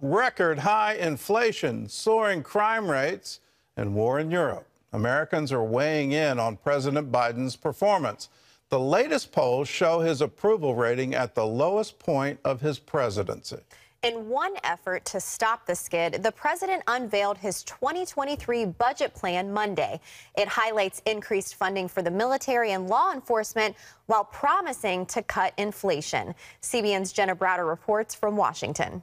Record high inflation, soaring crime rates, and war in Europe. Americans are weighing in on President Biden's performance. The latest polls show his approval rating at the lowest point of his presidency. In one effort to stop the skid, the president unveiled his 2023 budget plan Monday. It highlights increased funding for the military and law enforcement while promising to cut inflation. CBN's Jenna Browder reports from Washington.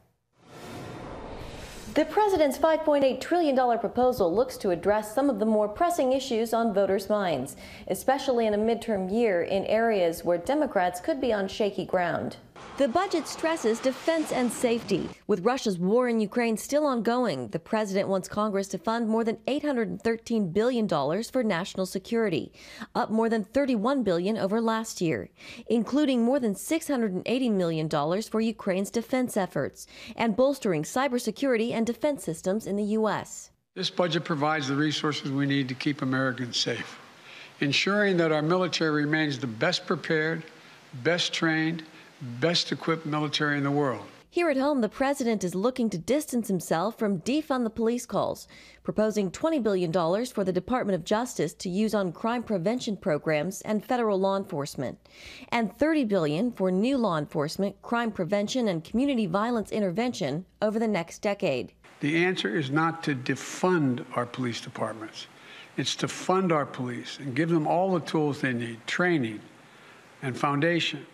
The president's $5.8 trillion proposal looks to address some of the more pressing issues on voters' minds, especially in a midterm year in areas where Democrats could be on shaky ground. The budget stresses defense and safety. With Russia's war in Ukraine still ongoing, the president wants Congress to fund more than $813 billion for national security, up more than 31 billion over last year, including more than $680 million for Ukraine's defense efforts and bolstering cybersecurity and defense systems in the U.S. This budget provides the resources we need to keep Americans safe, ensuring that our military remains the best prepared, best trained, best equipped military in the world. Here at home, the president is looking to distance himself from defund the police calls, proposing $20 billion for the Department of Justice to use on crime prevention programs and federal law enforcement, and 30 billion for new law enforcement, crime prevention, and community violence intervention over the next decade. The answer is not to defund our police departments. It's to fund our police and give them all the tools they need, training and foundation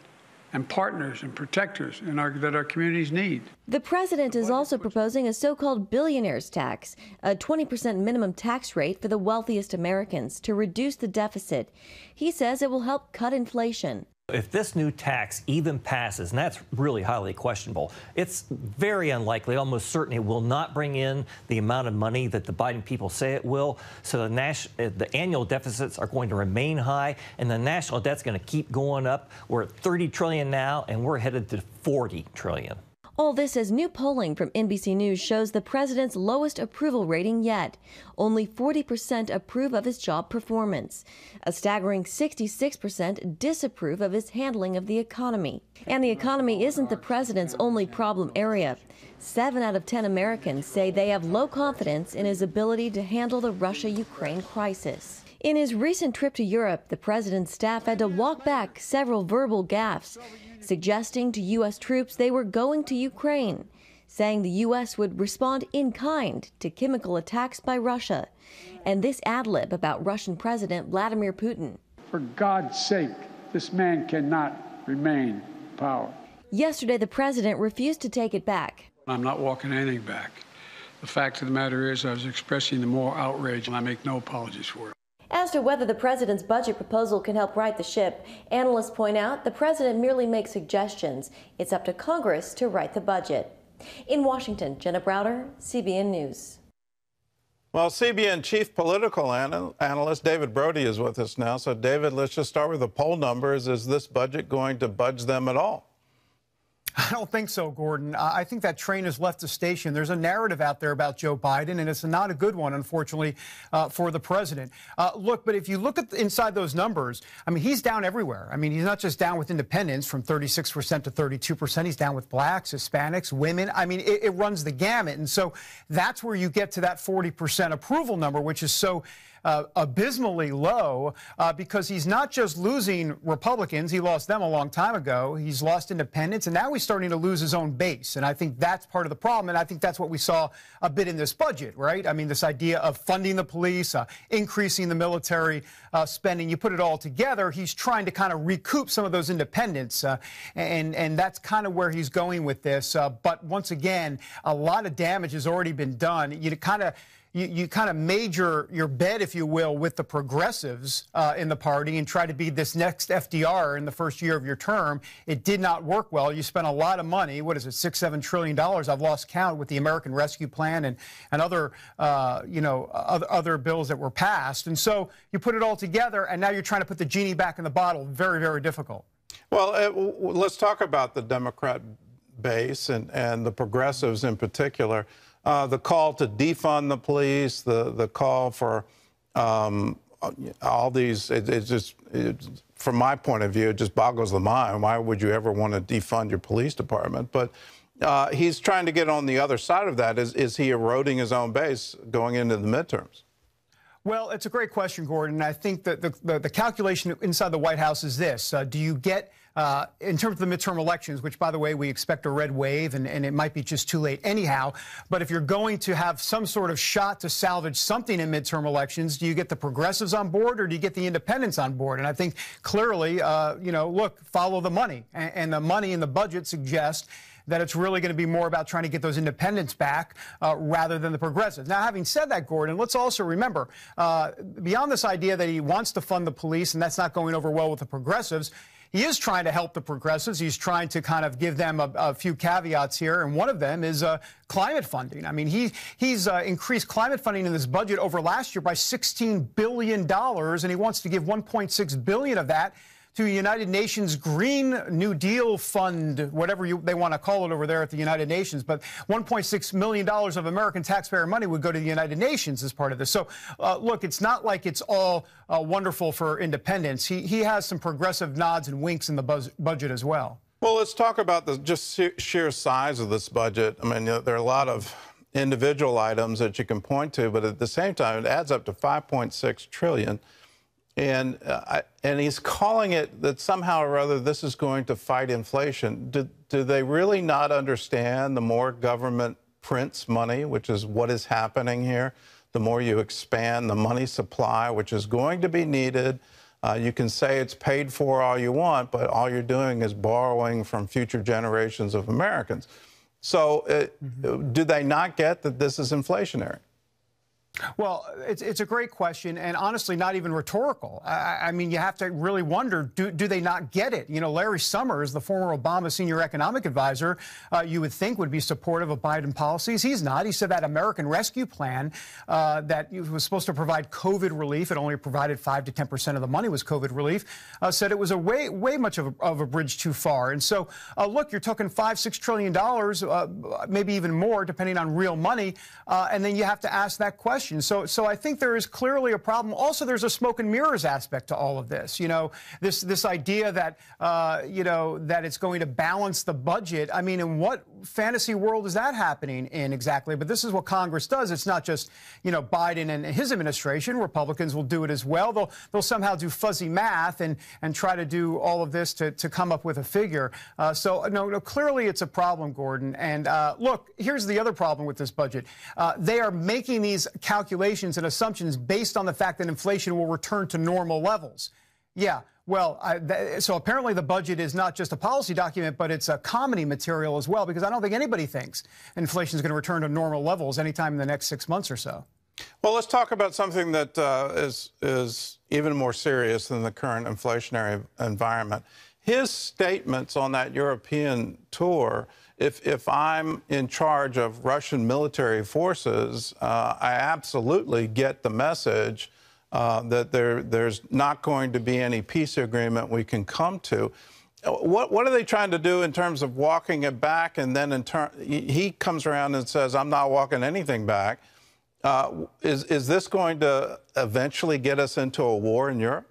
and partners and protectors our, that our communities need. The president is also proposing a so called billionaires tax, a 20% minimum tax rate for the wealthiest Americans to reduce the deficit. He says it will help cut inflation. If this new tax even passes, and that's really highly questionable, it's very unlikely, almost certain it will not bring in the amount of money that the Biden people say it will. So the, uh, the annual deficits are going to remain high, and the national debt's going to keep going up. We're at 30 trillion now, and we're headed to 40 trillion. All this as new polling from NBC News shows the president's lowest approval rating yet. Only 40% approve of his job performance. A staggering 66% disapprove of his handling of the economy. And the economy isn't the president's only problem area. Seven out of 10 Americans say they have low confidence in his ability to handle the Russia Ukraine crisis. In his recent trip to Europe, the president's staff had to walk back several verbal gaffes suggesting to U.S. troops they were going to Ukraine, saying the U.S. would respond in kind to chemical attacks by Russia, and this ad lib about Russian President Vladimir Putin. For God's sake, this man cannot remain in power. Yesterday, the president refused to take it back. I'm not walking anything back. The fact of the matter is, I was expressing the moral outrage, and I make no apologies for it. As to whether the president's budget proposal can help right the ship, analysts point out the president merely makes suggestions. It's up to Congress to write the budget. In Washington, Jenna Browder, CBN News. Well, CBN chief political anal analyst David Brody is with us now. So, David, let's just start with the poll numbers. Is this budget going to budge them at all? I don't think so, Gordon. I think that train has left the station. There's a narrative out there about Joe Biden, and it's not a good one, unfortunately, uh, for the president. Uh, look, but if you look at the, inside those numbers, I mean, he's down everywhere. I mean, he's not just down with independents from 36% to 32%. He's down with blacks, Hispanics, women. I mean, it, it runs the gamut. And so that's where you get to that 40% approval number, which is so uh, abysmally low uh, because he's not just losing Republicans. He lost them a long time ago. He's lost independents, and now he's starting to lose his own base. And I think that's part of the problem. And I think that's what we saw a bit in this budget, right? I mean, this idea of funding the police, uh, increasing the military uh, spending. You put it all together, he's trying to kind of recoup some of those independents. Uh, and, and that's kind of where he's going with this. Uh, but once again, a lot of damage has already been done. You kind of you, you kind of major your bet, if you will, with the progressives uh, in the party and try to be this next FDR in the first year of your term. It did not work well. You spent a lot of money. What is it, six, seven trillion dollars? I've lost count with the American Rescue Plan and and other uh, you know other, other bills that were passed. And so you put it all together, and now you're trying to put the genie back in the bottle. Very, very difficult. Well, uh, let's talk about the Democrat base and, and the progressives in particular uh, the call to defund the police, the, the call for um, all these, it, it just, it, from my point of view, it just boggles the mind. Why would you ever want to defund your police department? But uh, he's trying to get on the other side of that. Is, is he eroding his own base going into the midterms? Well, it's a great question, Gordon. I think that the, the, the calculation inside the White House is this uh, Do you get uh, in terms of the midterm elections, which, by the way, we expect a red wave, and, and, it might be just too late anyhow. But if you're going to have some sort of shot to salvage something in midterm elections, do you get the progressives on board or do you get the independents on board? And I think clearly, uh, you know, look, follow the money. And, and the money in the budget suggests that it's really going to be more about trying to get those independents back uh, rather than the progressives. Now, having said that, Gordon, let's also remember uh, beyond this idea that he wants to fund the police and that's not going over well with the progressives. He is trying to help the progressives. He's trying to kind of give them a, a few caveats here, and one of them is uh, climate funding. I mean, he he's uh, increased climate funding in this budget over last year by 16 billion dollars, and he wants to give 1.6 billion of that to United Nations Green New Deal Fund, whatever you, they want to call it over there at the United Nations. But $1.6 million of American taxpayer money would go to the United Nations as part of this. So, uh, look, it's not like it's all uh, wonderful for independence. He, he has some progressive nods and winks in the buzz, budget as well. Well, let's talk about the just sheer size of this budget. I mean, there are a lot of individual items that you can point to, but at the same time, it adds up to 5.6 trillion. And, uh, and he's calling it that somehow or other this is going to fight inflation. Do, do they really not understand the more government prints money, which is what is happening here, the more you expand the money supply, which is going to be needed. Uh, you can say it's paid for all you want, but all you're doing is borrowing from future generations of Americans. So, uh, mm-hmm. do they not get that this is inflationary? Well, it's, it's a great question, and honestly, not even rhetorical. I, I, mean, you have to really wonder do, do they not get it? You know, Larry Summers, the former Obama senior economic advisor, uh, you would think would be supportive of Biden policies. He's not. He said that American Rescue Plan uh, that was supposed to provide COVID relief, it only provided 5 to 10 percent of the money was COVID relief, uh, said it was a way, way much of a, of a bridge too far. And so, uh, look, you're talking 5, $6 trillion, uh, maybe even more, depending on real money, uh, and then you have to ask that question question. So, so I think there is clearly a problem. Also, there's a smoke and mirrors aspect to all of this. You know, this this idea that uh, you know that it's going to balance the budget. I mean, in what fantasy world is that happening in exactly? But this is what Congress does. It's not just you know Biden and his administration. Republicans will do it as well. They'll they'll somehow do fuzzy math and and try to do all of this to to come up with a figure. Uh, so no, no, clearly it's a problem, Gordon. And uh, look, here's the other problem with this budget. Uh, they are making these calculations and assumptions based on the fact that inflation will return to normal levels. Yeah, well, I, so apparently the budget is not just a policy document, but it's a comedy material as well, because I don't think anybody thinks inflation is going to return to normal levels anytime in the next six months or so. Well, let's talk about something that uh, is is even more serious than the current inflationary environment. His statements on that European tour if, if I'm in charge of Russian military forces, uh, I absolutely get the message uh, that there, there's not going to be any peace agreement we can come to. What, what are they trying to do in terms of walking it back? And then in turn, he comes around and says, I'm not walking anything back. Uh, is, is this going to eventually get us into a war in Europe?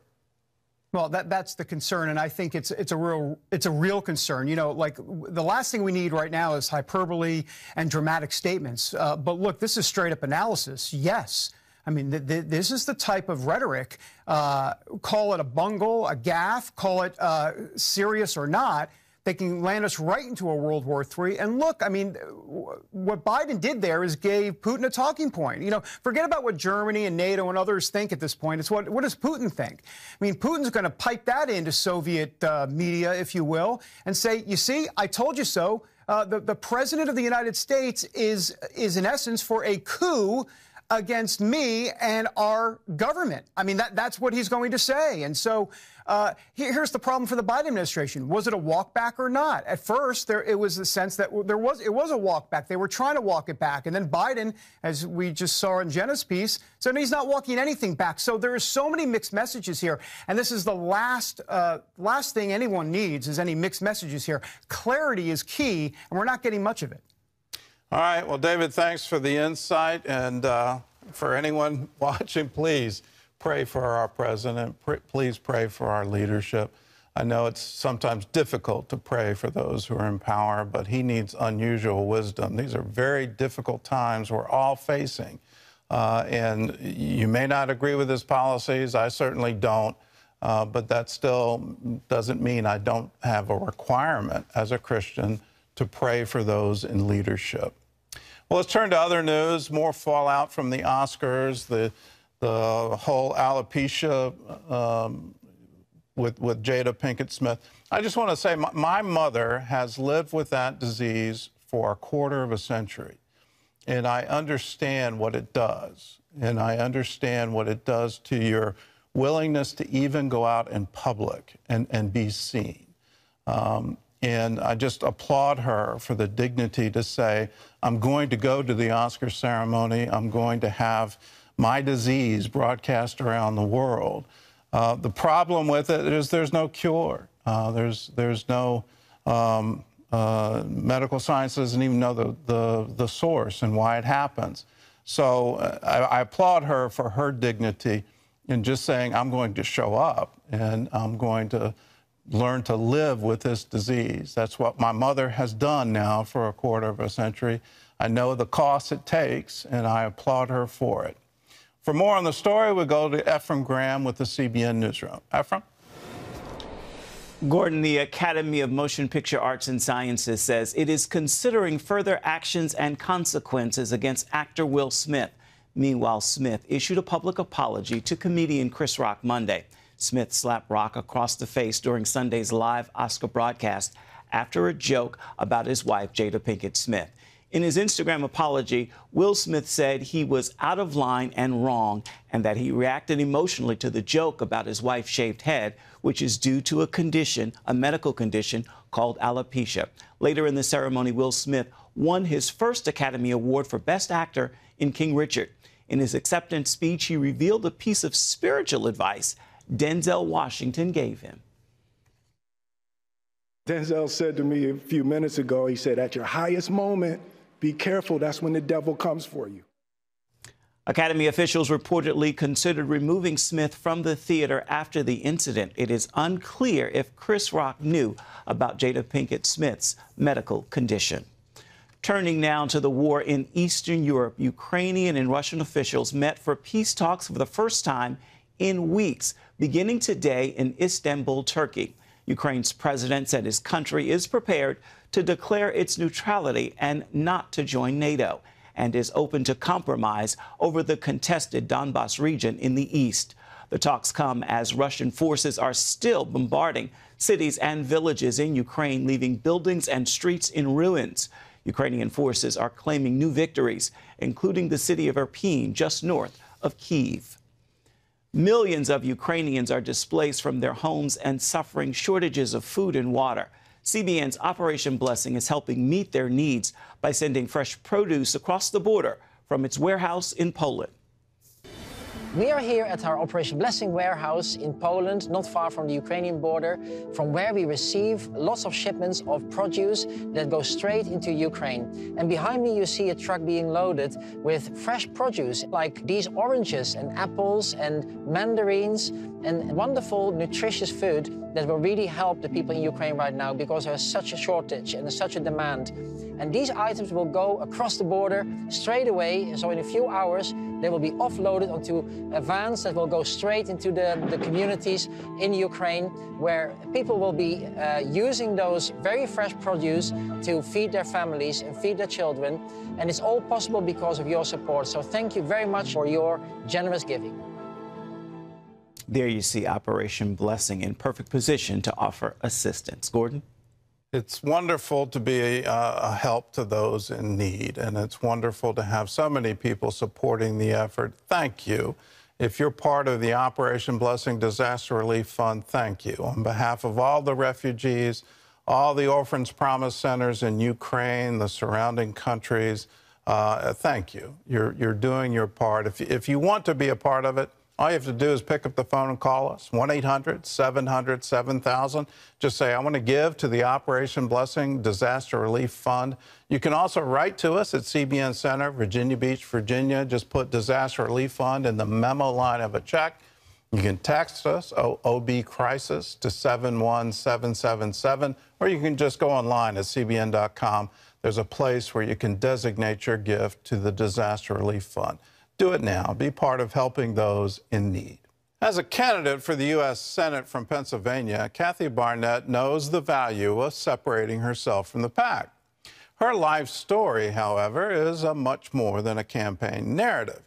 Well, that, that's the concern, and I think it's it's a real it's a real concern. You know, like the last thing we need right now is hyperbole and dramatic statements. Uh, but look, this is straight up analysis. Yes, I mean th th this is the type of rhetoric. Uh, call it a bungle, a gaffe, call it uh, serious or not. They can land us right into a World War III. And look, I mean, what Biden did there is gave Putin a talking point. You know, forget about what Germany and NATO and others think at this point. It's what, what does Putin think? I mean, Putin's going to pipe that into Soviet uh, media, if you will, and say, you see, I told you so. Uh, the, the president of the United States is, is in essence for a coup against me and our government. I mean, that, that's what he's going to say. And so uh, here, here's the problem for the Biden administration. Was it a walk back or not? At first, there, it was the sense that there was it was a walk back. They were trying to walk it back. And then Biden, as we just saw in Jenna's piece, said he's not walking anything back. So there are so many mixed messages here. And this is the last, uh, last thing anyone needs is any mixed messages here. Clarity is key, and we're not getting much of it. All right. Well, David, thanks for the insight. And uh, for anyone watching, please pray for our president. Please pray for our leadership. I know it's sometimes difficult to pray for those who are in power, but he needs unusual wisdom. These are very difficult times we're all facing. Uh, and you may not agree with his policies. I certainly don't. Uh, but that still doesn't mean I don't have a requirement as a Christian to pray for those in leadership. Well, let's turn to other news. More fallout from the Oscars, the, the whole alopecia um, with, with Jada Pinkett Smith. I just want to say my, my mother has lived with that disease for a quarter of a century. And I understand what it does. And I understand what it does to your willingness to even go out in public and, and be seen. Um, and I just applaud her for the dignity to say, I'm going to go to the Oscar ceremony. I'm going to have my disease broadcast around the world. Uh, the problem with it is there's no cure. Uh, there's, there's no um, uh, medical science doesn't even know the, the, the source and why it happens. So uh, I, I applaud her for her dignity in just saying, I'm going to show up and I'm going to learn to live with this disease. That's what my mother has done now for a quarter of a century. I know the cost it takes, and I applaud her for it. For more on the story, we go to Efrem Graham with the CBN Newsroom. Efrem? Gordon, the Academy of Motion Picture Arts and Sciences says it is considering further actions and consequences against actor Will Smith. Meanwhile, Smith issued a public apology to comedian Chris Rock Monday. Smith slapped Rock across the face during Sunday's live Oscar broadcast after a joke about his wife, Jada Pinkett Smith. In his Instagram apology, Will Smith said he was out of line and wrong, and that he reacted emotionally to the joke about his wife's shaved head, which is due to a condition, a medical condition called alopecia. Later in the ceremony, Will Smith won his first Academy Award for Best Actor in King Richard. In his acceptance speech, he revealed a piece of spiritual advice Denzel Washington gave him. Denzel said to me a few minutes ago, he said, At your highest moment, be careful. That's when the devil comes for you. Academy officials reportedly considered removing Smith from the theater after the incident. It is unclear if Chris Rock knew about Jada Pinkett Smith's medical condition. Turning now to the war in Eastern Europe, Ukrainian and Russian officials met for peace talks for the first time in weeks, beginning today in Istanbul, Turkey. Ukraine's president said his country is prepared to declare its neutrality and not to join NATO, and is open to compromise over the contested Donbas region in the east. The talks come as Russian forces are still bombarding cities and villages in Ukraine, leaving buildings and streets in ruins. Ukrainian forces are claiming new victories, including the city of Irpin, just north of Kiev. Millions of Ukrainians are displaced from their homes and suffering shortages of food and water. CBN's Operation Blessing is helping meet their needs by sending fresh produce across the border from its warehouse in Poland. We are here at our Operation Blessing warehouse in Poland, not far from the Ukrainian border, from where we receive lots of shipments of produce that go straight into Ukraine. And behind me, you see a truck being loaded with fresh produce like these oranges and apples and mandarins and wonderful, nutritious food that will really help the people in Ukraine right now because there's such a shortage and such a demand. And these items will go across the border straight away. So in a few hours, they will be offloaded onto vans that will go straight into the, the communities in Ukraine where people will be uh, using those very fresh produce to feed their families and feed their children. And it's all possible because of your support. So thank you very much for your generous giving. There you see Operation Blessing in perfect position to offer assistance. Gordon? It's wonderful to be a help to those in need, and it's wonderful to have so many people supporting the effort. Thank you. If you're part of the Operation Blessing Disaster Relief Fund, thank you. On behalf of all the refugees, all the Orphans Promise Centers in Ukraine, the surrounding countries, uh, thank you. You're, you're doing your part. If, if you want to be a part of it, all you have to do is pick up the phone and call us 1 800 700 7000. Just say, I want to give to the Operation Blessing Disaster Relief Fund. You can also write to us at CBN Center, Virginia Beach, Virginia. Just put Disaster Relief Fund in the memo line of a check. You can text us, OB Crisis, to 71777, or you can just go online at cbn.com. There's a place where you can designate your gift to the Disaster Relief Fund. Do it now. Be part of helping those in need. As a candidate for the U.S. Senate from Pennsylvania, Kathy Barnette knows the value of separating herself from the pack. Her life story, however, is a much more than a campaign narrative.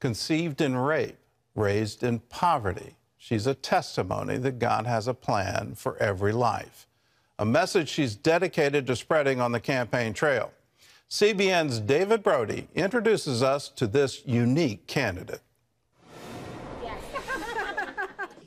Conceived in rape, raised in poverty, she's a testimony that God has a plan for every life. A message she's dedicated to spreading on the campaign trail. CBN's David Brody introduces us to this unique candidate.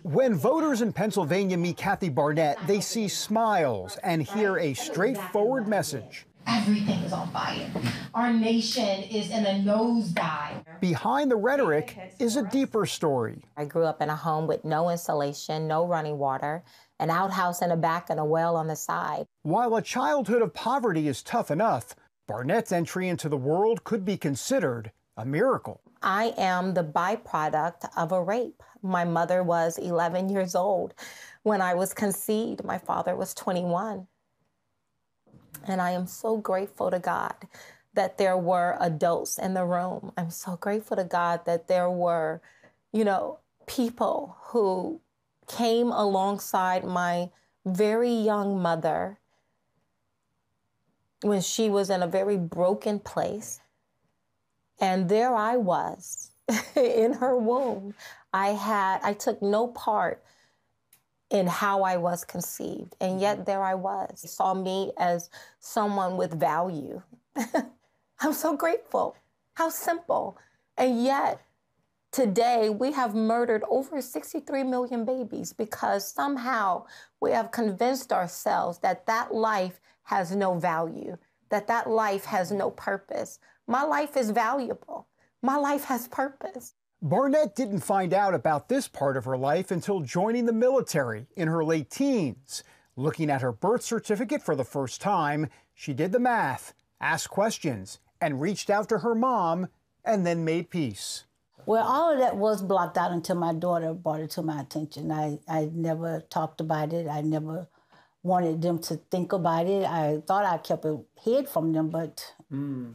When voters in Pennsylvania meet Kathy Barnette, they see smiles and hear a straightforward message. Everything is on fire. Our nation is in a nosedive. Behind the rhetoric is a deeper story. I grew up in a home with no insulation, no running water, an outhouse in the back, and a well on the side. While a childhood of poverty is tough enough, Barnette's entry into the world could be considered a miracle. I am the byproduct of a rape. My mother was 11 years old when I was conceived. My father was 21. And I am so grateful to God that there were adults in the room. I'm so grateful to God that there were, you know, people who came alongside my very young mother when she was in a very broken place. And there I was in her womb. I had, I took no part in how I was conceived. And yet mm-hmm. there I was. Saw me as someone with value. I'm so grateful. How simple. And yet today we have murdered over 63 million babies because somehow we have convinced ourselves that that life has no value, that that life has no purpose. My life is valuable. My life has purpose. Barnette didn't find out about this part of her life until joining the military in her late teens. Looking at her birth certificate for the first time, she did the math, asked questions, and reached out to her mom and then made peace. Well, all of that was blocked out until my daughter brought it to my attention. I, I never talked about it. I never wanted them to think about it. I thought I kept it hid from them, but mm.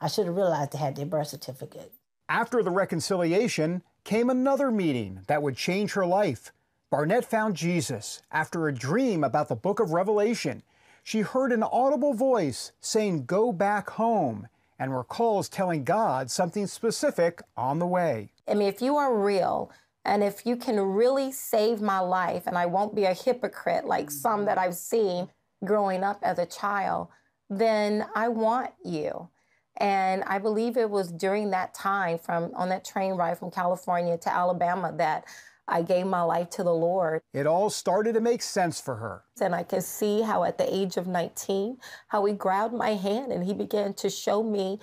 I should have realized they had their birth certificate. After the reconciliation came another meeting that would change her life. Barnette found Jesus after a dream about the book of Revelation. She heard an audible voice saying, Go back home, and recalls telling God something specific on the way. I mean, if you are real, and if you can really save my life, and I won't be a hypocrite like some that I've seen growing up as a child, then I want you. And I believe it was during that time from on that train ride from California to Alabama that I gave my life to the Lord. It all started to make sense for her. And I can see how at the age of 19, how he grabbed my hand and he began to show me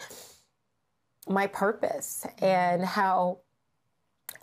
my purpose and how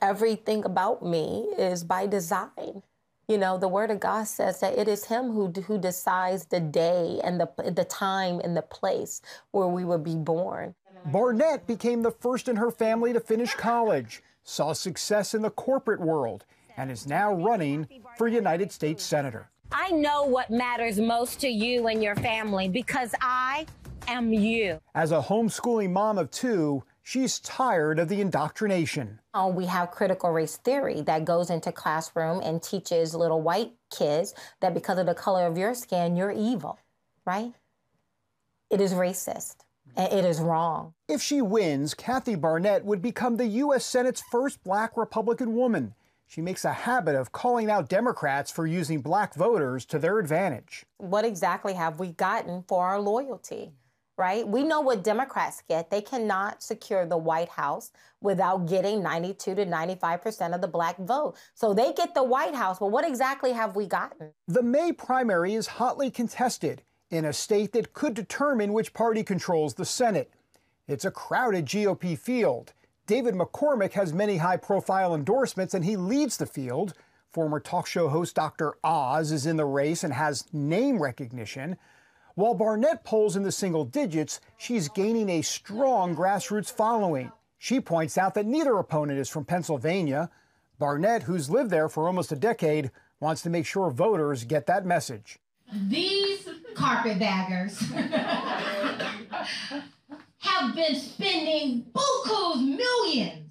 everything about me is by design. You know, the Word of God says that it is Him who who decides the day and the the time and the place where we will be born. Barnette became the first in her family to finish college, saw success in the corporate world, and is now running for United States Senator. I know what matters most to you and your family because I am you. As a homeschooling mom of two, She's tired of the indoctrination. Oh, we have critical race theory that goes into classroom and teaches little white kids that because of the color of your skin, you're evil, right? It is racist. And it is wrong. If she wins, Kathy Barnette would become the U.S. Senate's first black Republican woman. She makes a habit of calling out Democrats for using black voters to their advantage. What exactly have we gotten for our loyalty? Right? We know what Democrats get. They cannot secure the White House without getting 92 to 95% of the black vote. So they get the White House. But what exactly have we gotten? The May primary is hotly contested in a state that could determine which party controls the Senate. It's a crowded GOP field. David McCormick has many high profile endorsements and he leads the field. Former talk show host Dr. Oz is in the race and has name recognition. While Barnette polls in the single digits, she's gaining a strong grassroots following. She points out that neither opponent is from Pennsylvania. Barnette, who's lived there for almost a decade, wants to make sure voters get that message. These carpetbaggers have been spending buku's millions.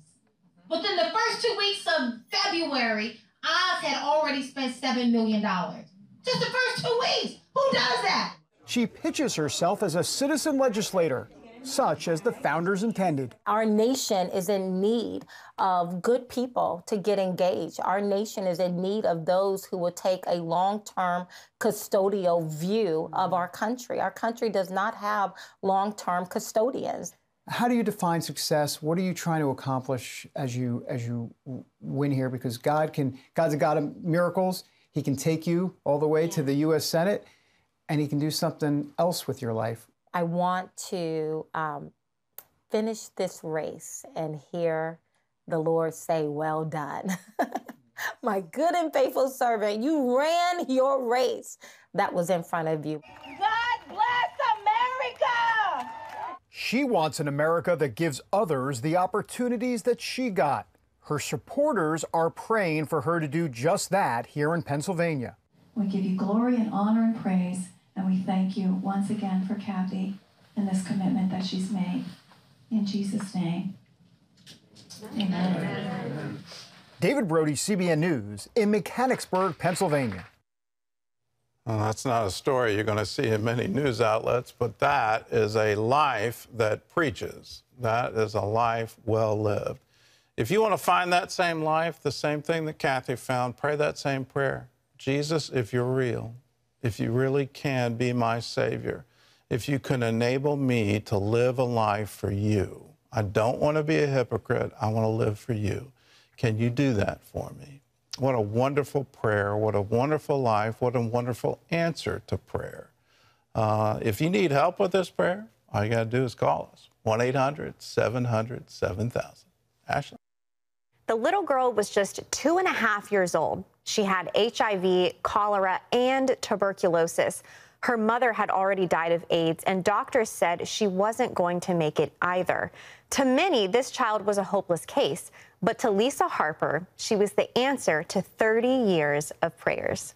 Within the first two weeks of February, Oz had already spent $7 million. Just the first two weeks. Who does that? She pitches herself as a citizen legislator, such as the founders intended. Our nation is in need of good people to get engaged. Our nation is in need of those who will take a long term custodial view of our country. Our country does not have long term custodians. How do you define success? What are you trying to accomplish as you as you win here? Because God can God's a God of miracles. He can take you all the way to the U.S. Senate, and He can do something else with your life. I want to um, finish this race and hear the Lord say, Well done. My good and faithful servant, you ran your race that was in front of you. God bless America! She wants an America that gives others the opportunities that she got. Her supporters are praying for her to do just that here in Pennsylvania. We give you glory and honor and praise, and we thank you once again for Kathy and this commitment that she's made. In Jesus' name, amen. amen. David Brody, CBN News, in Mechanicsburg, Pennsylvania. Well, that's not a story you're going to see in many news outlets, but that is a life that preaches. That is a life well lived. If you want to find that same life, the same thing that Kathy found, pray that same prayer. Jesus, if you're real, if you really can be my Savior, if you can enable me to live a life for you, I don't want to be a hypocrite. I want to live for you. Can you do that for me? What a wonderful prayer. What a wonderful life. What a wonderful answer to prayer. Uh, if you need help with this prayer, all you got to do is call us 1 800 700 7000. Ashley? The little girl was just two and a half years old. She had HIV, cholera, and tuberculosis. Her mother had already died of AIDS, and doctors said she wasn't going to make it either. To many, this child was a hopeless case, but to Lisa Harper, she was the answer to 30 years of prayers.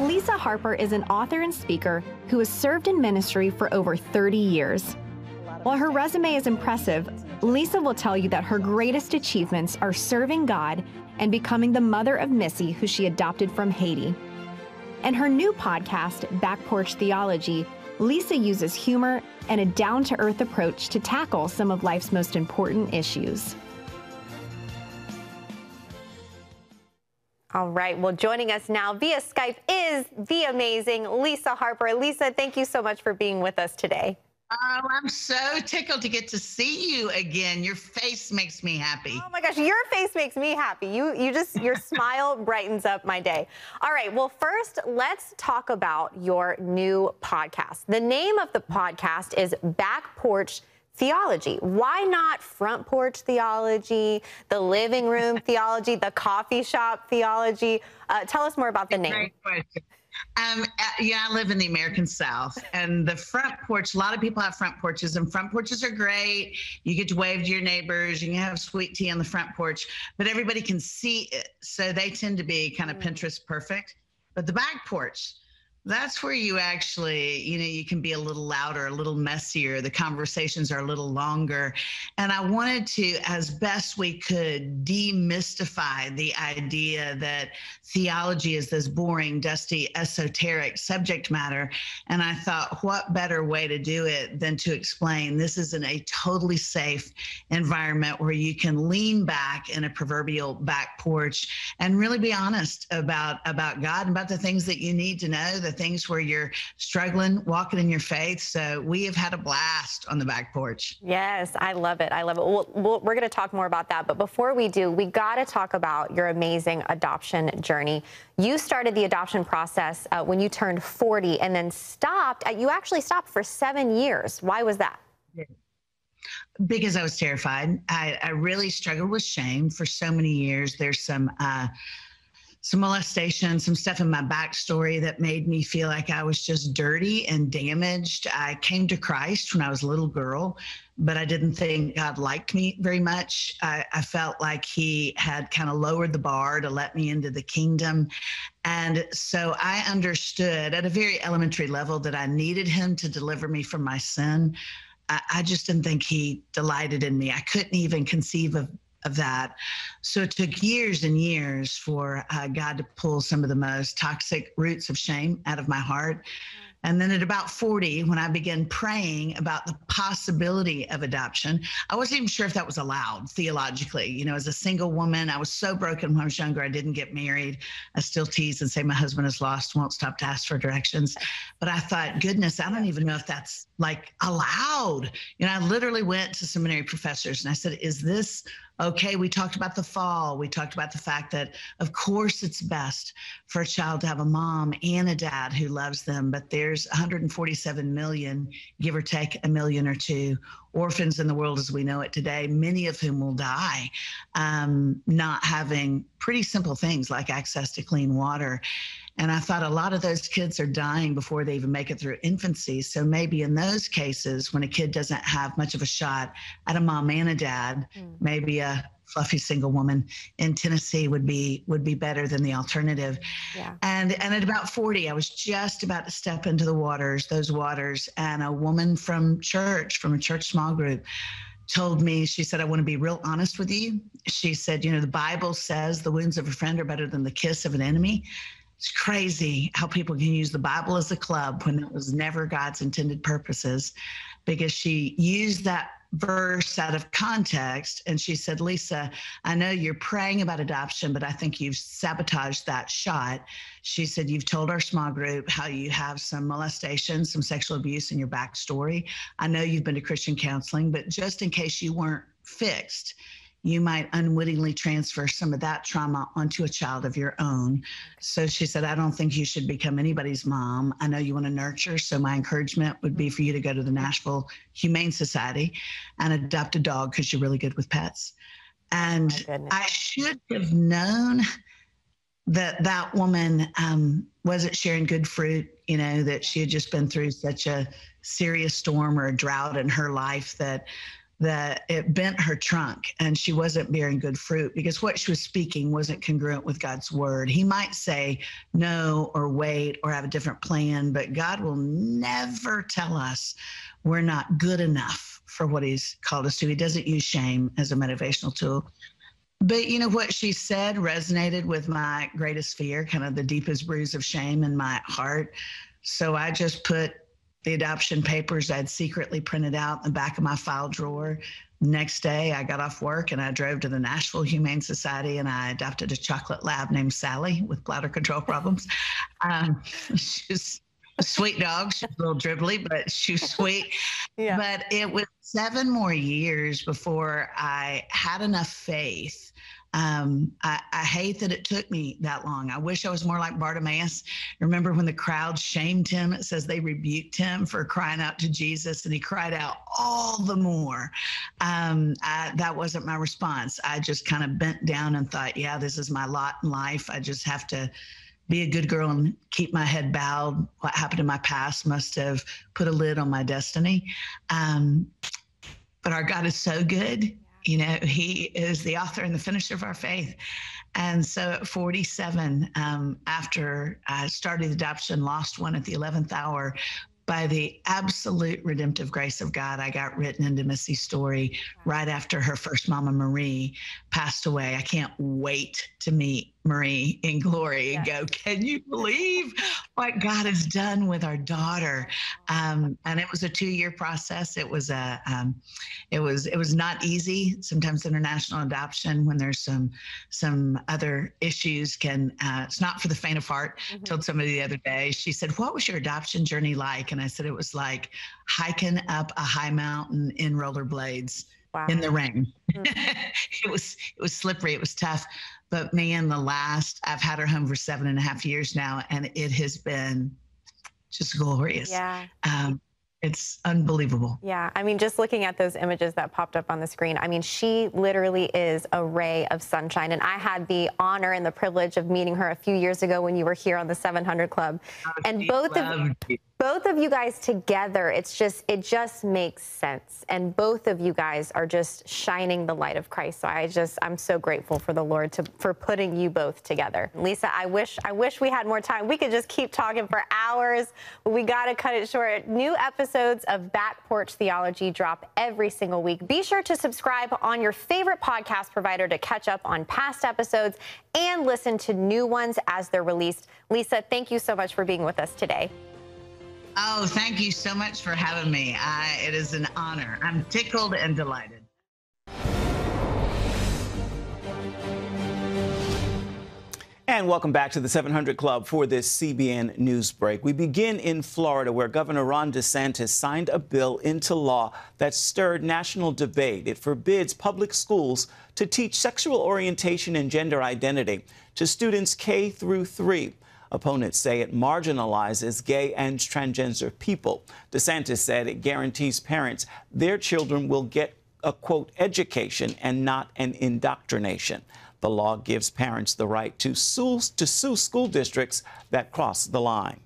Lisa Harper is an author and speaker who has served in ministry for over 30 years. While her resume is impressive, Lisa will tell you that her greatest achievements are serving God and becoming the mother of Missy, who she adopted from Haiti. In her new podcast, Back Porch Theology, Lisa uses humor and a down to earth approach to tackle some of life's most important issues. All right. Well, joining us now via Skype is the amazing Lisa Harper. Lisa, thank you so much for being with us today. Oh, I'm so tickled to get to see you again. Your face makes me happy. Oh my gosh, your face makes me happy. You you just your smile brightens up my day. All right, well first, let's talk about your new podcast. The name of the podcast is Back Porch Theology. Why not front porch theology, the living room theology, the coffee shop theology? Uh, tell us more about the name. Great question. Um, uh, yeah, I live in the American South, and the front porch. A lot of people have front porches, and front porches are great. You get to wave to your neighbors. And you can have sweet tea on the front porch, but everybody can see it, so they tend to be kind of Pinterest perfect. But the back porch, that's where you actually, you know, you can be a little louder, a little messier. The conversations are a little longer. And I wanted to, as best we could, demystify the idea that theology is this boring, dusty, esoteric subject matter. And I thought, what better way to do it than to explain this is in a totally safe environment where you can lean back in a proverbial back porch and really be honest about, about God and about the things that you need to know, the things where you're struggling, walking in your faith. So we have had a blast on the back porch. Yes, I love it. I love it. We'll, we'll, we're going to talk more about that. But before we do, we got to talk about your amazing adoption journey. You started the adoption process uh, when you turned 40 and then stopped. Uh, you actually stopped for seven years. Why was that? Yeah because I was terrified. I, I, really struggled with shame for so many years. There's some uh, some molestation, some stuff in my backstory that made me feel like I was just dirty and damaged. I came to Christ when I was a little girl, but I didn't think God liked me very much. I, I felt like He had kind of lowered the bar to let me into the kingdom. And so I understood at a very elementary level that I needed Him to deliver me from my sin. I, I just didn't think He delighted in me. I couldn't even conceive of of that. So it took years and years for uh, God to pull some of the most toxic roots of shame out of my heart. And then at about 40, when I began praying about the possibility of adoption, I wasn't even sure if that was allowed theologically. You know, as a single woman, I was so broken when I was younger. I didn't get married. I still tease and say my husband is lost, won't stop to ask for directions. But I thought, goodness, I don't even know if that's like allowed. You know, I literally went to seminary professors and I said, is this Okay, we talked about the fall. We talked about the fact that, of course, it's best for a child to have a mom and a dad who loves them, but there's 147 million, give or take a million or two, orphans in the world as we know it today, many of whom will die um, not having pretty simple things like access to clean water. And I thought a lot of those kids are dying before they even make it through infancy. So maybe in those cases, when a kid doesn't have much of a shot at a mom and a dad, mm. maybe a fluffy single woman in Tennessee would be would be better than the alternative. Yeah. And and at about 40, I was just about to step into the waters, those waters, and a woman from church, from a church small group, told me, she said, I want to be real honest with you. She said, you know, the Bible says the wounds of a friend are better than the kiss of an enemy. It's crazy how people can use the Bible as a club when it was never God's intended purposes because she used that verse out of context and she said, Lisa, I know you're praying about adoption, but I think you've sabotaged that shot. She said, You've told our small group how you have some molestation, some sexual abuse in your backstory. I know you've been to Christian counseling, but just in case you weren't fixed, you might unwittingly transfer some of that trauma onto a child of your own. So she said, I don't think you should become anybody's mom. I know you want to nurture. So my encouragement would be for you to go to the Nashville Humane Society and adopt a dog because you're really good with pets. And oh I should have known that that woman um, wasn't sharing good fruit, you know, that she had just been through such a serious storm or a drought in her life that that it bent her trunk and she wasn't bearing good fruit because what she was speaking wasn't congruent with God's word. He might say no or wait or have a different plan, but God will never tell us we're not good enough for what He's called us to. He doesn't use shame as a motivational tool. But you know what she said resonated with my greatest fear, kind of the deepest bruise of shame in my heart. So I just put the adoption papers I'd secretly printed out in the back of my file drawer. Next day, I got off work and I drove to the Nashville Humane Society and I adopted a chocolate lab named Sally with bladder control problems. Um, she's a sweet dog. She's a little dribbly, but she's sweet. yeah. But it was seven more years before I had enough faith um, I, I, hate that it took me that long. I wish I was more like Bartimaeus. Remember when the crowd shamed him? It says they rebuked him for crying out to Jesus, and he cried out all the more. Um, I, that wasn't my response. I just kind of bent down and thought, yeah, this is my lot in life. I just have to be a good girl and keep my head bowed. What happened in my past must have put a lid on my destiny. Um, but our God is so good you know, he is the author and the finisher of our faith. And so at 47, um, after I started adoption, lost one at the 11th hour, by the absolute redemptive grace of God, I got written into Missy's story right after her first mama, Marie, passed away. I can't wait to meet Marie in glory and go, Can you believe what God has done with our daughter? Um, and it was a two-year process. It was a um, it was it was not easy. Sometimes international adoption, when there's some some other issues, can uh, it's not for the faint of heart. Mm-hmm. Told somebody the other day, she said, What was your adoption journey like? And I said, It was like hiking up a high mountain in rollerblades. Wow. in the rain. Mm-hmm. it was it was slippery. It was tough, but man, the last, I've had her home for seven and a half years now, and it has been just glorious. Yeah. Um, it's unbelievable. Yeah, I mean, just looking at those images that popped up on the screen, I mean, she literally is a ray of sunshine. And I had the honor and the privilege of meeting her a few years ago when you were here on the 700 Club. Oh, and both of you both of you guys together, it's just, it just makes sense. And both of you guys are just shining the light of Christ. So I just, I'm so grateful for the Lord to, for putting you both together. Lisa, I wish, I wish we had more time. We could just keep talking for hours, but we got to cut it short. New episodes of Back Porch Theology drop every single week. Be sure to subscribe on your favorite podcast provider to catch up on past episodes and listen to new ones as they're released. Lisa, thank you so much for being with us today. Oh, thank you so much for having me. I, it is an honor. I'm tickled and delighted. And welcome back to the 700 Club for this CBN News Break. We begin in Florida, where Governor Ron DeSantis signed a bill into law that stirred national debate. It forbids public schools to teach sexual orientation and gender identity to students K through 3. Opponents say it marginalizes gay and transgender people. DeSantis said it guarantees parents their children will get a quote education and not an indoctrination. The law gives parents the right to sue, to sue school districts that cross the line.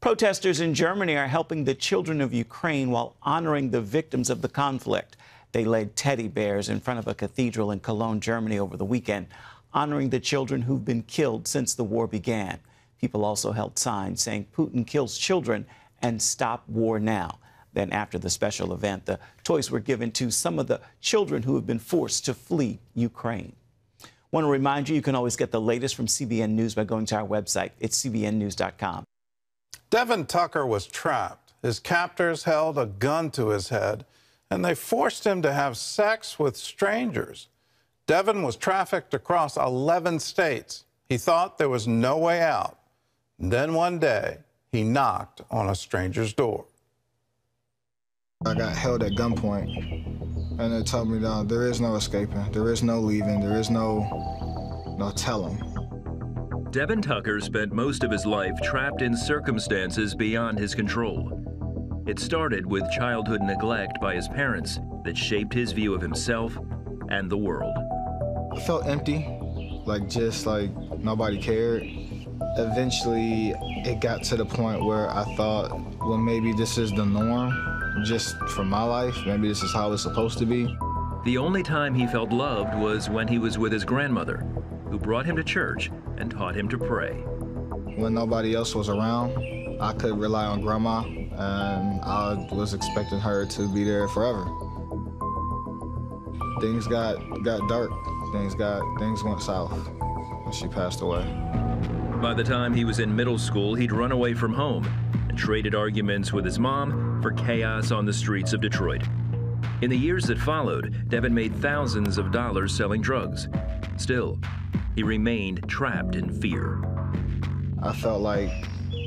Protesters in Germany are helping the children of Ukraine while honoring the victims of the conflict. They laid teddy bears in front of a cathedral in Cologne, Germany over the weekend honoring the children who've been killed since the war began. People also held signs saying Putin kills children and stop war now. Then, after the special event, the toys were given to some of the children who have been forced to flee Ukraine. Want to remind you, you can always get the latest from CBN News by going to our website. It's cbnnews.com. Devin Tucker was trapped. His captors held a gun to his head, and they forced him to have sex with strangers. Devin was trafficked across 11 states. He thought there was no way out. Then one day, he knocked on a stranger's door. I got held at gunpoint, and they told me that there is no escaping, there is no leaving, there is no, no telling. Devin Tucker spent most of his life trapped in circumstances beyond his control. It started with childhood neglect by his parents that shaped his view of himself and the world. I felt empty, like just like nobody cared. Eventually, it got to the point where I thought, well, maybe this is the norm just for my life. Maybe this is how it's supposed to be. The only time he felt loved was when he was with his grandmother, who brought him to church and taught him to pray. When nobody else was around, I could rely on grandma, and I was expecting her to be there forever. Things got got dark things got things went south and she passed away. By the time he was in middle school, he'd run away from home and traded arguments with his mom for chaos on the streets of Detroit. In the years that followed, Devin made thousands of dollars selling drugs. Still, he remained trapped in fear. I felt like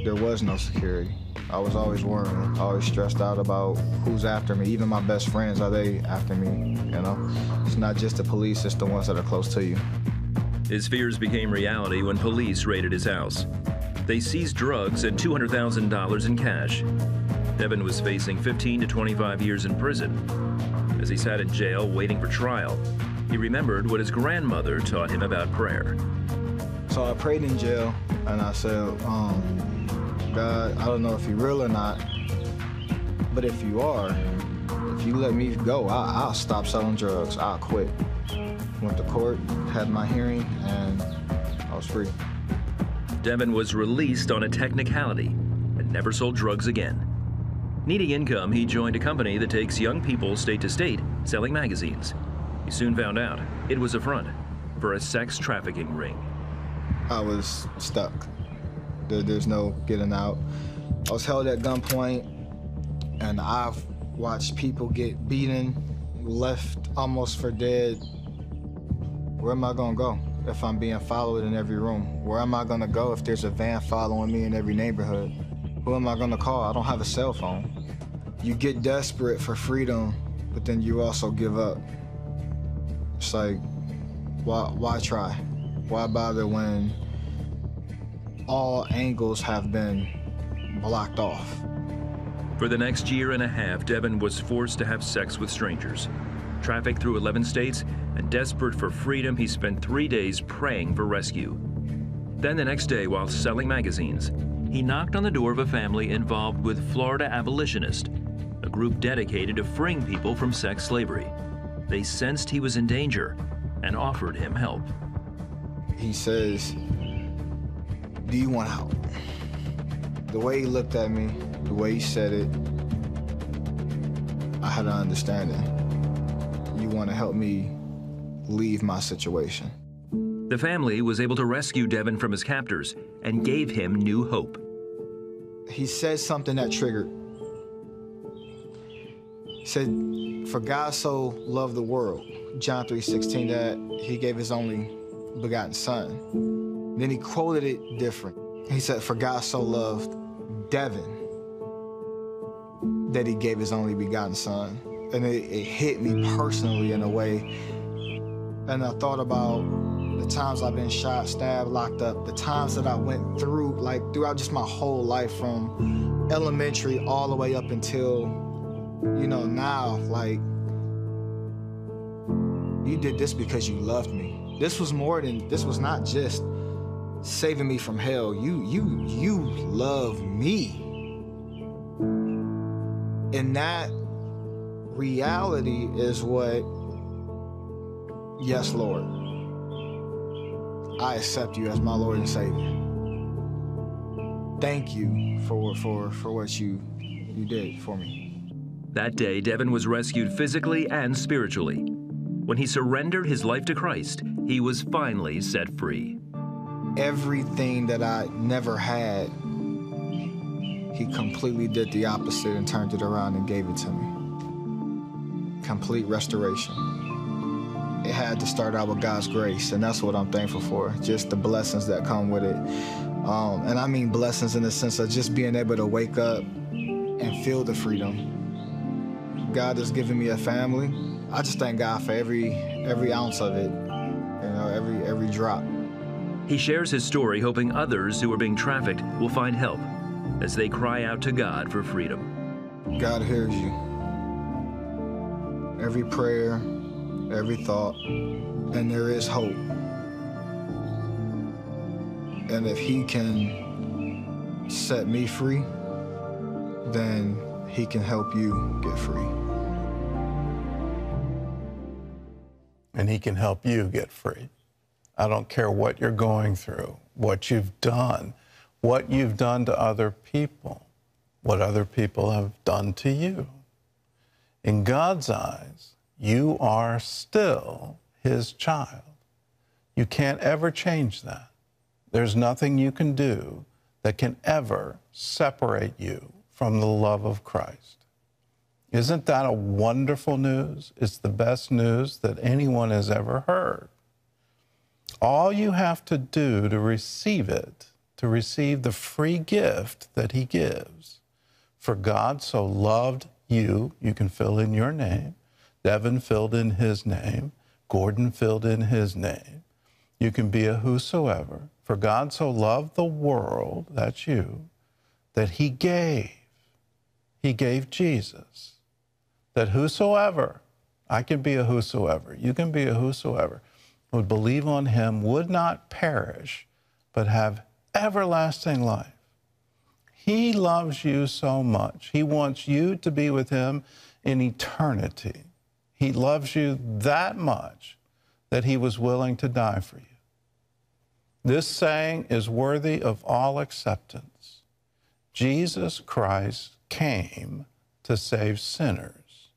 there was no security. I was always worrying, always stressed out about who's after me. Even my best friends, are they after me? You know, it's not just the police, it's the ones that are close to you. His fears became reality when police raided his house. They seized drugs and $200,000 in cash. Devin was facing 15 to 25 years in prison. As he sat in jail waiting for trial, he remembered what his grandmother taught him about prayer. So I prayed in jail and I said, um, God, I don't know if you're real or not, but if you are, if you let me go, I, will stop selling drugs. I'll quit. Went to court, had my hearing, and I was free. Devin was released on a technicality and never sold drugs again. Needing income, he joined a company that takes young people state to state selling magazines. He soon found out it was a front for a sex trafficking ring. I was stuck. There, there's no getting out. I was held at gunpoint, and I've watched people get beaten, left almost for dead. Where am I gonna go if I'm being followed in every room? Where am I gonna go if there's a van following me in every neighborhood? Who am I gonna call? I don't have a cell phone. You get desperate for freedom, but then you also give up. It's like, why, why try? Why bother when all angles have been blocked off. For the next year and a half, Devin was forced to have sex with strangers. Trafficked through 11 states and desperate for freedom, he spent three days praying for rescue. Then the next day, while selling magazines, he knocked on the door of a family involved with Florida Abolitionists, a group dedicated to freeing people from sex slavery. They sensed he was in danger and offered him help. He says, Do you want out? The way he looked at me, the way he said it, I had an understanding. You want to help me leave my situation. The family was able to rescue Devin from his captors and gave him new hope. He said something that triggered. He said, For God so loved the world, John 3.16, that he gave his only begotten son. Then he quoted it different. He said, For God so loved Devin that he gave his only begotten son. And it, it hit me personally in a way. And I thought about the times I've been shot, stabbed, locked up, the times that I went through, like throughout just my whole life from elementary all the way up until, you know, now, like, you did this because you loved me. This was more than, this was not just saving me from hell. You, you, you love me. And that reality is what, yes, Lord, I accept you as my Lord and Savior. Thank you for, for, for what you, you did for me. That day, Devin was rescued physically and spiritually. When he surrendered his life to Christ, he was finally set free. Everything that I never had, he completely did the opposite and turned it around and gave it to me. Complete restoration. It had to start out with God's grace, and that's what I'm thankful for. Just the blessings that come with it. Um, and I mean blessings in the sense of just being able to wake up and feel the freedom. God has given me a family. I just thank God for every every ounce of it, you know, every every drop. He shares his story, hoping others who are being trafficked will find help as they cry out to God for freedom. God hears you. Every prayer, every thought, and there is hope. And if He can set me free, then He can help you get free. And He can help you get free. I don't care what you're going through, what you've done, what you've done to other people, what other people have done to you. In God's eyes, you are still His child. You can't ever change that. There's nothing you can do that can ever separate you from the love of Christ. Isn't that a wonderful news? It's the best news that anyone has ever heard. All you have to do to receive it, to receive the free gift that He gives, for God so loved you, you can fill in your name. Devin filled in his name. Gordon filled in his name. You can be a whosoever. For God so loved the world, that's you, that He gave. He gave Jesus. That whosoever, I can be a whosoever, you can be a whosoever, would believe on him would not perish, but have everlasting life. He loves you so much. He wants you to be with him in eternity. He loves you that much that he was willing to die for you. This saying is worthy of all acceptance. Jesus Christ came to save sinners,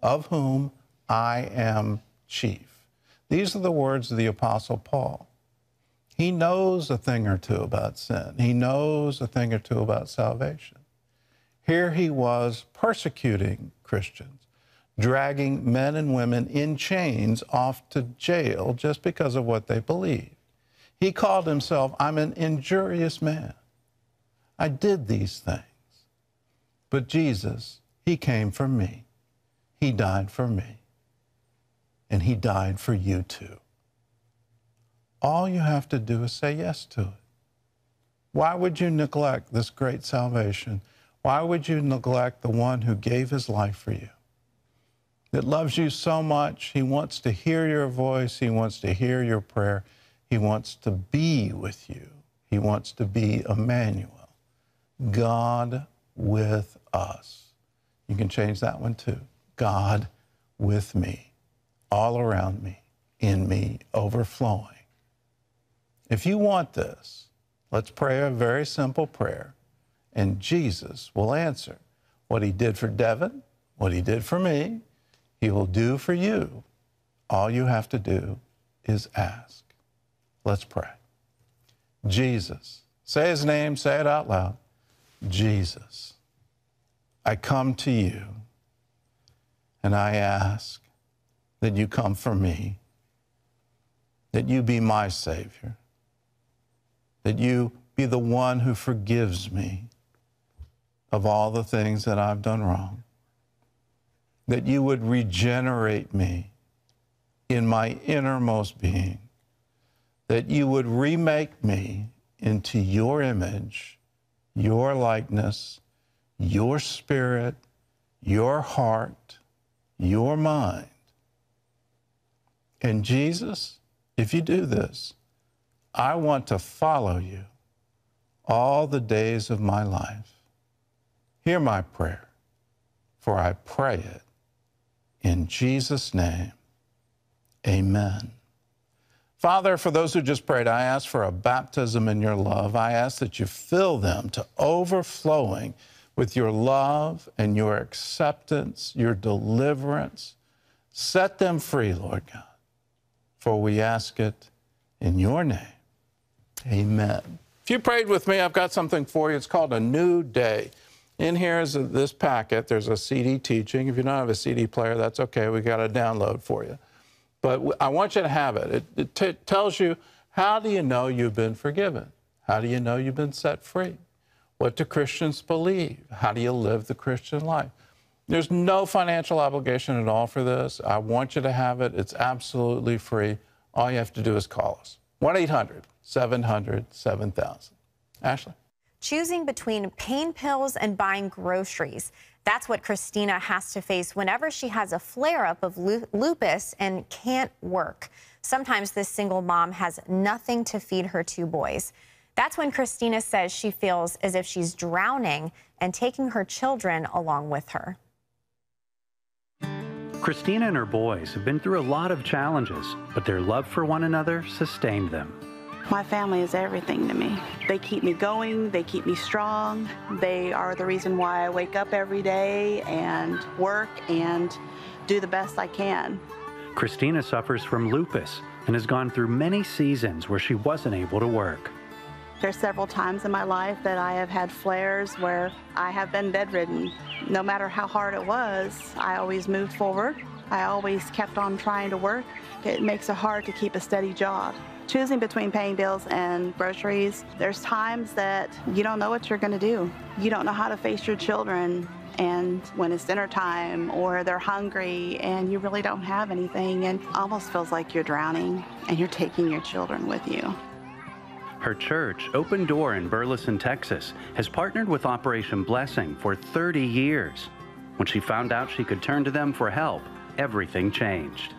of whom I am chief. These are the words of the Apostle Paul. He knows a thing or two about sin, he knows a thing or two about salvation. Here he was persecuting Christians, dragging men and women in chains off to jail just because of what they believed. He called himself, I'm an injurious man. I did these things. But Jesus, He came for me. He died for me. And He died for you too. All you have to do is say yes to it. Why would you neglect this great salvation? Why would you neglect the one who gave his life for you? That loves you so much, he wants to hear your voice, he wants to hear your prayer, he wants to be with you, he wants to be Emmanuel, God with us. You can change that one too. God with me, all around me, in me, overflowing. If you want this, let's pray a very simple prayer, and Jesus will answer. What he did for Devin, what he did for me, he will do for you. All you have to do is ask. Let's pray. Jesus, say his name, say it out loud. Jesus, I come to you and I ask that you come for me, that you be my Savior, that you be the one who forgives me of all the things that I've done wrong, that you would regenerate me in my innermost being, that you would remake me into your image, your likeness, your spirit, your heart, your mind. And Jesus, if you do this, I want to follow you all the days of my life. Hear my prayer, for I pray it in Jesus' name. Amen. Father, for those who just prayed, I ask for a baptism in your love. I ask that you fill them to overflowing with your love and your acceptance, your deliverance. Set them free, Lord God, for we ask it in your name. Amen. If you prayed with me, I've got something for you. It's called A New Day. In here is this packet. There's a CD teaching. If you don't have a CD player, that's okay. We got a download for you. But I want you to have it. It, it t- tells you how do you know you've been forgiven? How do you know you've been set free? What do Christians believe? How do you live the Christian life? There's no financial obligation at all for this. I want you to have it. It's absolutely free. All you have to do is call us 1 800 700 7000. Ashley? Choosing between pain pills and buying groceries. That's what Christina has to face whenever she has a flare up of lupus and can't work. Sometimes this single mom has nothing to feed her two boys. That's when Christina says she feels as if she's drowning and taking her children along with her. Christina and her boys have been through a lot of challenges, but their love for one another sustained them. My family is everything to me. They keep me going, they keep me strong. They are the reason why I wake up every day and work and do the best I can. Christina suffers from lupus and has gone through many seasons where she wasn't able to work. There's several times in my life that I have had flares where I have been bedridden. No matter how hard it was, I always moved forward. I always kept on trying to work. It makes it hard to keep a steady job. Choosing between paying bills and groceries, there's times that you don't know what you're going to do. You don't know how to face your children and when it's dinner time or they're hungry and you really don't have anything and almost feels like you're drowning and you're taking your children with you. Her church, Open Door in Burleson, Texas, has partnered with Operation Blessing for 30 years. When she found out she could turn to them for help, everything changed.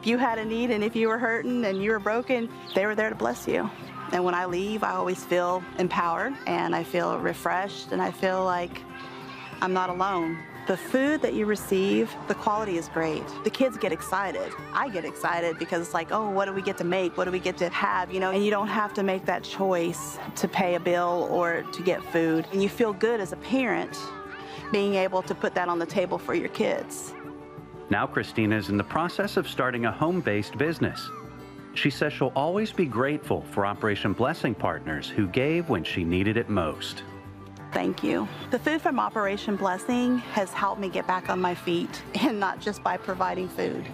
If you had a need and if you were hurting and you were broken, they were there to bless you. And when I leave, I always feel empowered and I feel refreshed and I feel like I'm not alone. The food that you receive, the quality is great. The kids get excited. I get excited because it's like, oh, what do we get to make? What do we get to have? You know, and you don't have to make that choice to pay a bill or to get food. And you feel good as a parent being able to put that on the table for your kids. Now Christina is in the process of starting a home-based business. She says she'll always be grateful for Operation Blessing partners who gave when she needed it most. Thank you. The food from Operation Blessing has helped me get back on my feet, and not just by providing food,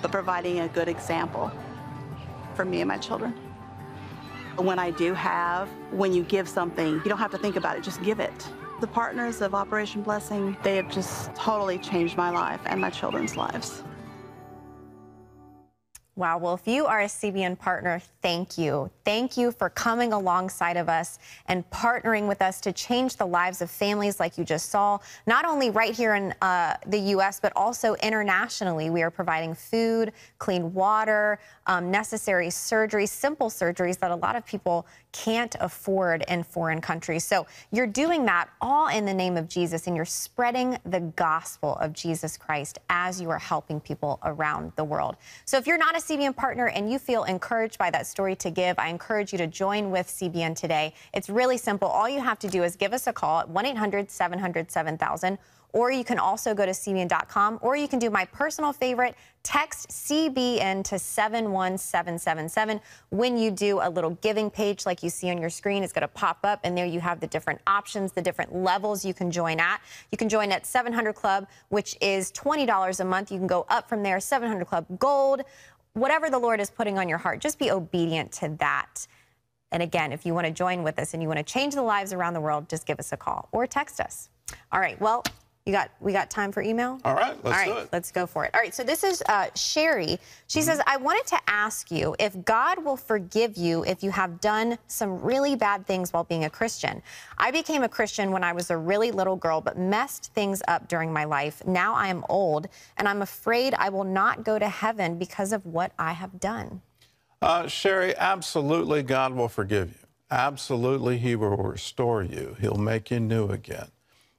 but providing a good example for me and my children. When I do have, when you give something, you don't have to think about it, just give it. The partners of Operation Blessing, they have just totally changed my life and my children's lives. Wow. Well, if you are a CBN partner, thank you. Thank you for coming alongside of us and partnering with us to change the lives of families like you just saw, not only right here in uh, the U.S., but also internationally. We are providing food, clean water, um, necessary surgeries, simple surgeries that a lot of people can't afford in foreign countries. So you're doing that all in the name of Jesus, and you're spreading the gospel of Jesus Christ as you are helping people around the world. So if you're not a CBN partner and you feel encouraged by that story to give, I encourage you to join with CBN today. It's really simple. All you have to do is give us a call at 1 800 700 7000 or you can also go to CBN.com, or you can do my personal favorite, text CBN to 71777. When you do a little giving page like you see on your screen, it's going to pop up, and there you have the different options, the different levels you can join at. You can join at 700 Club, which is $20 a month. You can go up from there, 700 Club Gold, whatever the Lord is putting on your heart, just be obedient to that. And again, if you want to join with us and you want to change the lives around the world, just give us a call or text us. All right. Well, you got we got time for email? All right, let's All right, do it. let's go for it. All right, so this is uh, Sherry. She says, I wanted to ask you if God will forgive you if you have done some really bad things while being a Christian. I became a Christian when I was a really little girl, but messed things up during my life. Now I am old, and I'm afraid I will not go to heaven because of what I have done. Uh, Sherry, absolutely, God will forgive you. Absolutely, He will restore you. He'll make you new again.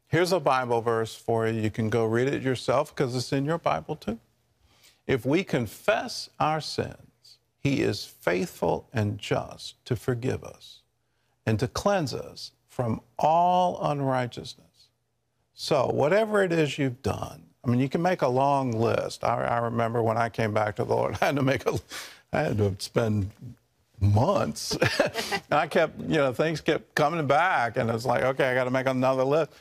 Here's a Bible verse for you. You can go read it yourself because it's in your Bible too. If we confess our sins, He is faithful and just to forgive us and to cleanse us from all unrighteousness. So, whatever it is you've done, I mean, you can make a long list. I, I remember when I came back to the Lord, I had to make a, I had to spend months. and I kept, you know, things kept coming back, and it's like, okay, I got to make another list.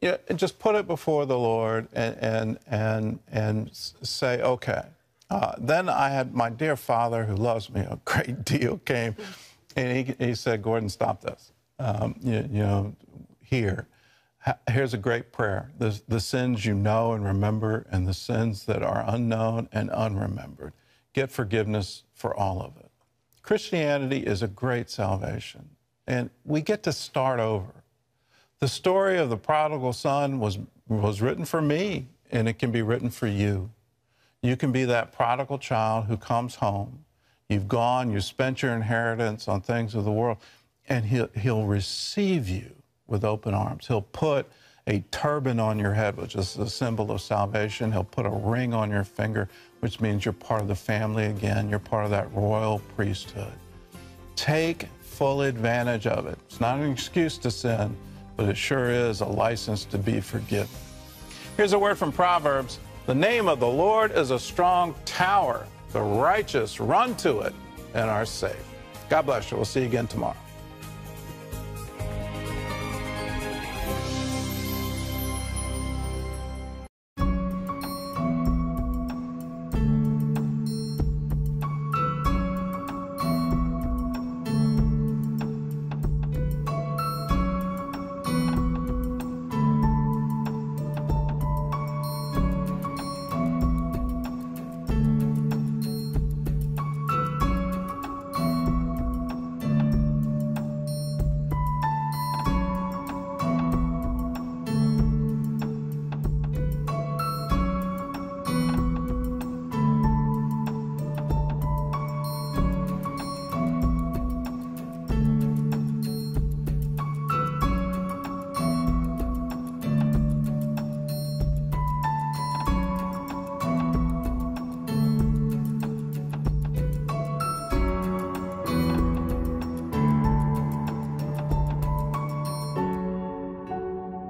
Yeah, and just put it before the Lord and and and and say, okay. Uh, then I had my dear father, who loves me a great deal, came, and he he said, Gordon, stop this. Um, you, you know, here. Here's a great prayer. The, the sins you know and remember, and the sins that are unknown and unremembered. Get forgiveness for all of it. Christianity is a great salvation, and we get to start over. The story of the prodigal son was, was written for me, and it can be written for you. You can be that prodigal child who comes home. You've gone, you've spent your inheritance on things of the world, and he'll, he'll receive you with open arms. He'll put a turban on your head, which is a symbol of salvation. He'll put a ring on your finger, which means you're part of the family again. You're part of that royal priesthood. Take full advantage of it. It's not an excuse to sin, but it sure is a license to be forgiven. Here's a word from Proverbs The name of the Lord is a strong tower. The righteous run to it and are safe. God bless you. We'll see you again tomorrow.